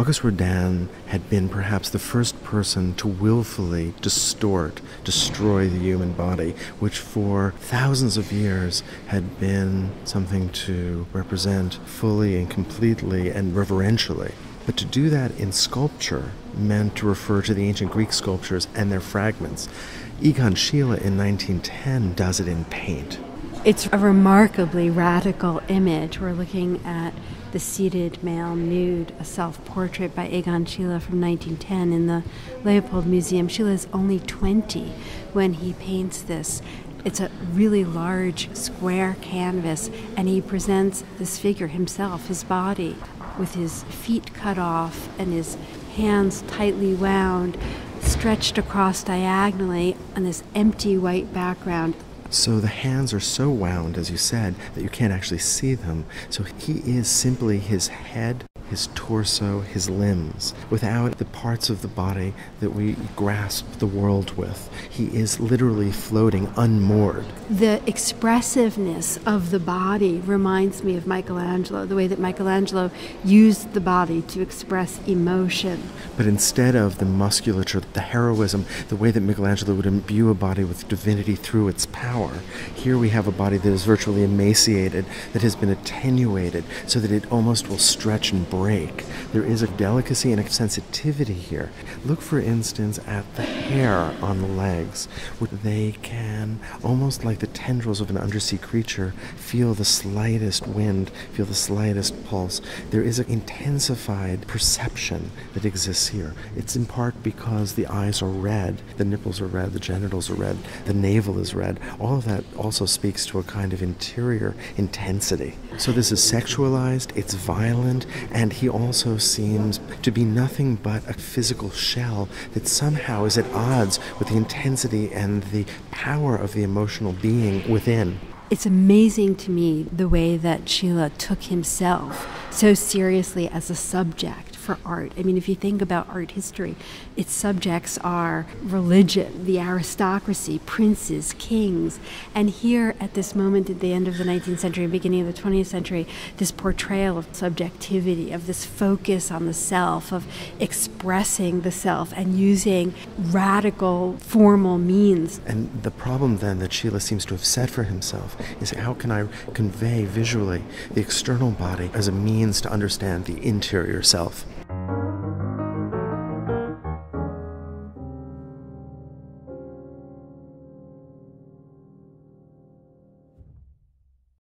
Auguste Rodin had been perhaps the first person to willfully distort, destroy the human body, which for thousands of years had been something to represent fully and completely and reverentially. But to do that in sculpture meant to refer to the ancient Greek sculptures and their fragments. Egon Schiele in 1910 does it in paint. It's a remarkably radical image. We're looking at the seated male nude, a self portrait by Egon Schiele from 1910 in the Leopold Museum. Schiele is only 20 when he paints this. It's a really large square canvas, and he presents this figure himself, his body, with his feet cut off and his hands tightly wound, stretched across diagonally on this empty white background. So the hands are so wound, as you said, that you can't actually see them. So he is simply his head his torso, his limbs, without the parts of the body that we grasp the world with. He is literally floating unmoored. The expressiveness of the body reminds me of Michelangelo, the way that Michelangelo used the body to express emotion. But instead of the musculature, the heroism, the way that Michelangelo would imbue a body with divinity through its power, here we have a body that is virtually emaciated, that has been attenuated so that it almost will stretch and break break. There is a delicacy and a sensitivity here. Look, for instance, at the hair on the legs, where they can, almost like the tendrils of an undersea creature, feel the slightest wind, feel the slightest pulse. There is an intensified perception that exists here. It's in part because the eyes are red, the nipples are red, the genitals are red, the navel is red. All of that also speaks to a kind of interior intensity. So this is sexualized, it's violent, and and he also seems to be nothing but a physical shell that somehow is at odds with the intensity and the power of the emotional being within. It's amazing to me the way that Schiele took himself so seriously as a subject for art. I mean, if you think about art history, its subjects are religion, the aristocracy, princes, kings. And here, at this moment at the end of the 19th century and beginning of the 20th century, this portrayal of subjectivity, of this focus on the self, of expressing the self and using radical formal means. And the problem then that Schiele seems to have set for himself is how can I convey visually the external body as a means to understand the interior self?